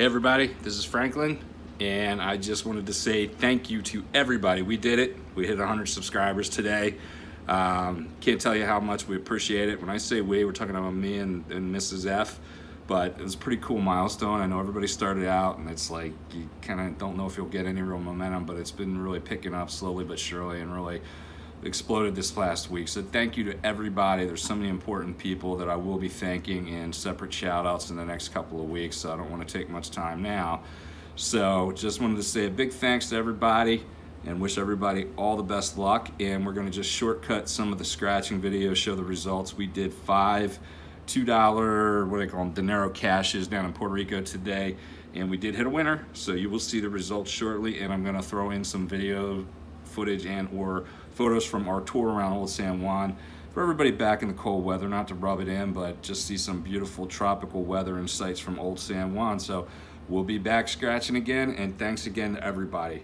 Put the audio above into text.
everybody, this is Franklin, and I just wanted to say thank you to everybody. We did it. We hit 100 subscribers today. Um, can't tell you how much we appreciate it. When I say we, we're talking about me and, and Mrs. F, but it was a pretty cool milestone. I know everybody started out, and it's like you kind of don't know if you'll get any real momentum, but it's been really picking up slowly but surely and really exploded this last week. So thank you to everybody. There's so many important people that I will be thanking in separate shout outs in the next couple of weeks. So I don't want to take much time now. So just wanted to say a big thanks to everybody and wish everybody all the best luck. And we're going to just shortcut some of the scratching videos, show the results. We did five $2, what do they call them, dinero caches down in Puerto Rico today. And we did hit a winner, so you will see the results shortly. And I'm gonna throw in some video footage and or photos from our tour around Old San Juan for everybody back in the cold weather, not to rub it in, but just see some beautiful tropical weather and sights from Old San Juan. So we'll be back scratching again, and thanks again to everybody.